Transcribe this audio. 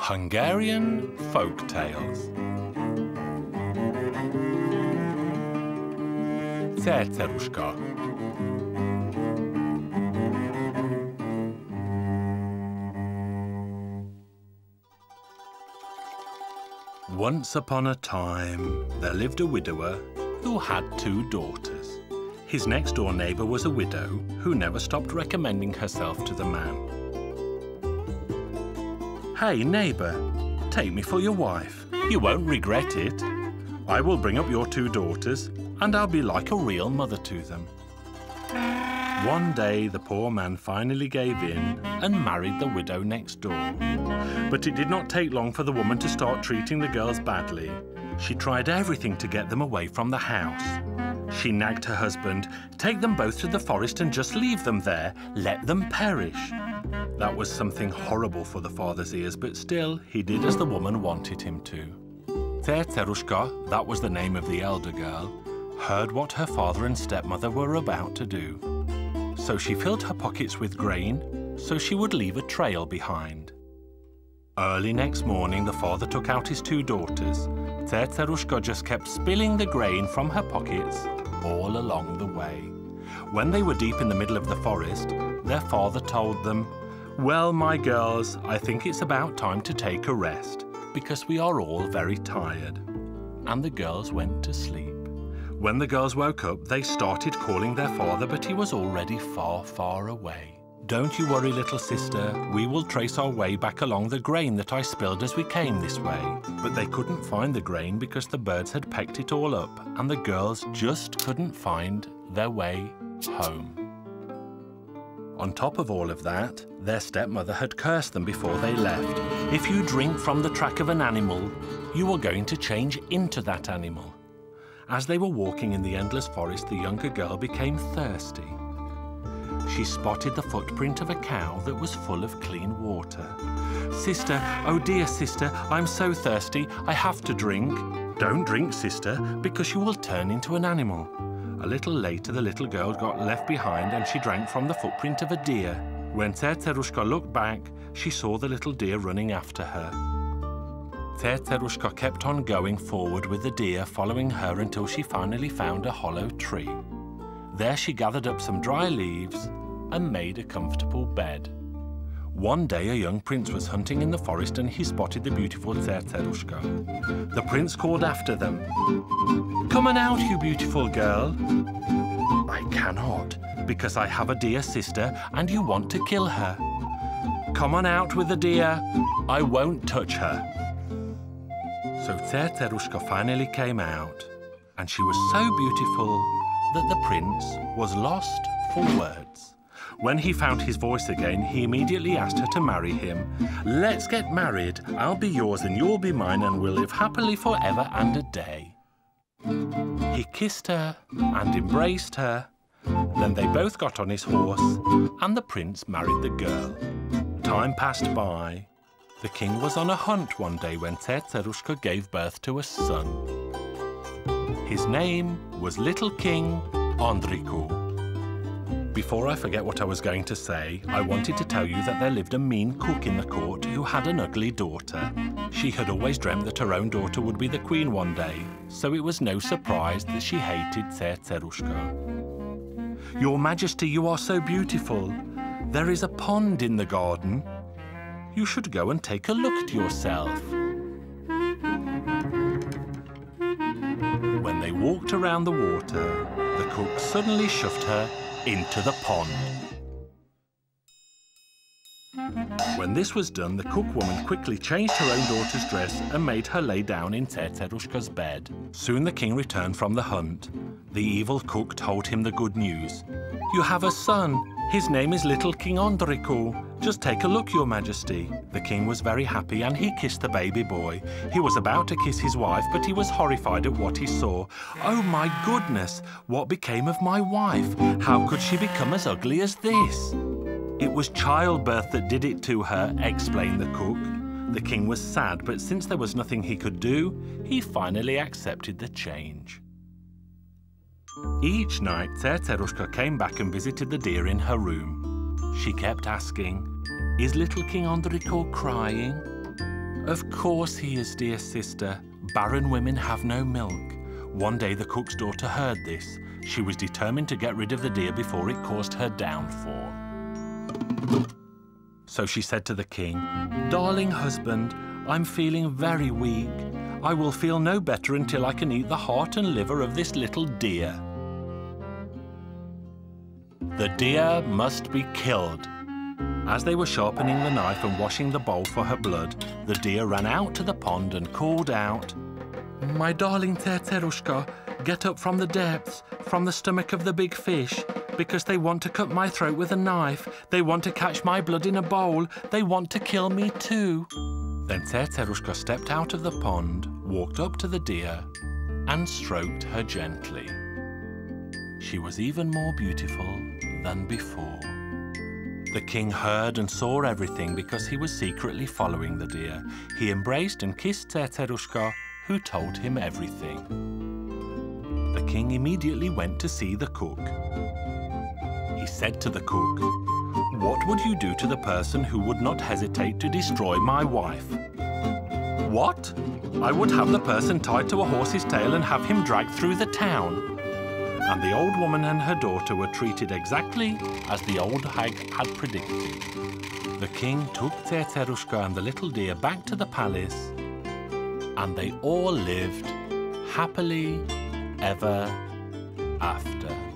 Hungarian folk tales. Cerceruska. Once upon a time, there lived a widower who had two daughters. His next door neighbour was a widow who never stopped recommending herself to the man. Hey, neighbour, take me for your wife. You won't regret it. I will bring up your two daughters, and I'll be like a real mother to them. One day, the poor man finally gave in and married the widow next door. But it did not take long for the woman to start treating the girls badly. She tried everything to get them away from the house. She nagged her husband, take them both to the forest and just leave them there, let them perish. That was something horrible for the father's ears, but still, he did as the woman wanted him to. Cerceruska, that was the name of the elder girl, heard what her father and stepmother were about to do. So she filled her pockets with grain so she would leave a trail behind. Early next morning, the father took out his two daughters. Cerceruska just kept spilling the grain from her pockets all along the way. When they were deep in the middle of the forest, their father told them, well, my girls, I think it's about time to take a rest, because we are all very tired. And the girls went to sleep. When the girls woke up, they started calling their father, but he was already far, far away. Don't you worry, little sister. We will trace our way back along the grain that I spilled as we came this way. But they couldn't find the grain because the birds had pecked it all up, and the girls just couldn't find their way home. On top of all of that, their stepmother had cursed them before they left. If you drink from the track of an animal, you are going to change into that animal. As they were walking in the endless forest, the younger girl became thirsty. She spotted the footprint of a cow that was full of clean water. Sister, oh dear sister, I'm so thirsty, I have to drink. Don't drink, sister, because you will turn into an animal. A little later, the little girl got left behind and she drank from the footprint of a deer. When Cerceruska looked back, she saw the little deer running after her. Cerceruska kept on going forward with the deer following her until she finally found a hollow tree. There she gathered up some dry leaves and made a comfortable bed. One day a young prince was hunting in the forest and he spotted the beautiful Cerceruska. The prince called after them. Come on out, you beautiful girl. I cannot, because I have a dear sister and you want to kill her. Come on out with the deer. I won't touch her. So Cerceruska finally came out, and she was so beautiful that the prince was lost for words. When he found his voice again, he immediately asked her to marry him. Let's get married. I'll be yours and you'll be mine and we'll live happily forever and a day. He kissed her and embraced her. Then they both got on his horse and the prince married the girl. Time passed by. The king was on a hunt one day when Cerceruska gave birth to a son. His name was Little King Andriku. Before I forget what I was going to say, I wanted to tell you that there lived a mean cook in the court who had an ugly daughter. She had always dreamt that her own daughter would be the queen one day, so it was no surprise that she hated Cerceruska. Your Majesty, you are so beautiful. There is a pond in the garden. You should go and take a look at yourself. When they walked around the water, the cook suddenly shoved her into the pond. When this was done, the cookwoman quickly changed her own daughter's dress and made her lay down in Cerceruska's bed. Soon the king returned from the hunt. The evil cook told him the good news. You have a son. His name is Little King Andriku. Just take a look, your majesty. The king was very happy and he kissed the baby boy. He was about to kiss his wife, but he was horrified at what he saw. Oh my goodness, what became of my wife? How could she become as ugly as this? It was childbirth that did it to her, explained the cook. The king was sad, but since there was nothing he could do, he finally accepted the change. Each night, Cerceruska came back and visited the deer in her room. She kept asking, Is little King Andrico crying? Of course he is, dear sister. Barren women have no milk. One day the cook's daughter heard this. She was determined to get rid of the deer before it caused her downfall. So she said to the king, Darling husband, I'm feeling very weak. I will feel no better until I can eat the heart and liver of this little deer. The deer must be killed. As they were sharpening the knife and washing the bowl for her blood, the deer ran out to the pond and called out, My darling Cerceruska, get up from the depths, from the stomach of the big fish, because they want to cut my throat with a knife. They want to catch my blood in a bowl. They want to kill me too. Then Cerceruska stepped out of the pond, walked up to the deer, and stroked her gently. She was even more beautiful than before. The king heard and saw everything because he was secretly following the deer. He embraced and kissed Cerceruska, who told him everything. The king immediately went to see the cook He said to the cook, What would you do to the person who would not hesitate to destroy my wife? What? I would have the person tied to a horse's tail and have him dragged through the town. And the old woman and her daughter were treated exactly as the old hag had predicted. The king took Cerceruska and the little deer back to the palace, and they all lived happily ever after.